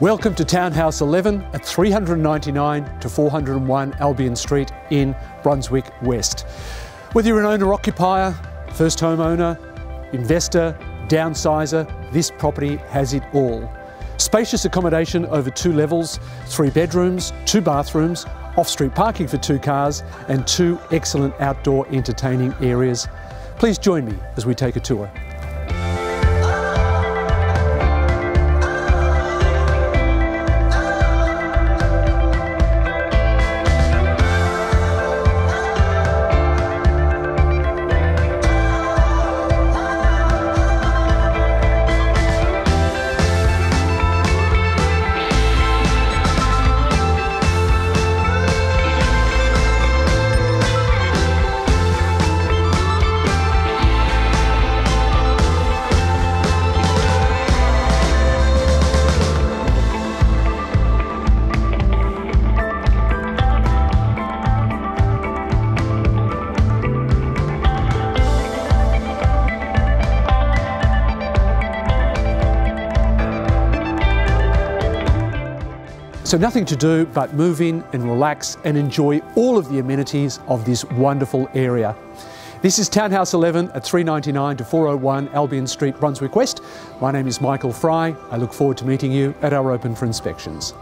Welcome to Townhouse 11 at 399 to 401 Albion Street in Brunswick West. Whether you're an owner occupier, first home owner, investor, downsizer, this property has it all. Spacious accommodation over two levels, three bedrooms, two bathrooms, off-street parking for two cars and two excellent outdoor entertaining areas. Please join me as we take a tour. So nothing to do but move in and relax and enjoy all of the amenities of this wonderful area. This is Townhouse 11 at 399 to 401 Albion Street, Brunswick West. My name is Michael Fry. I look forward to meeting you at our open for inspections.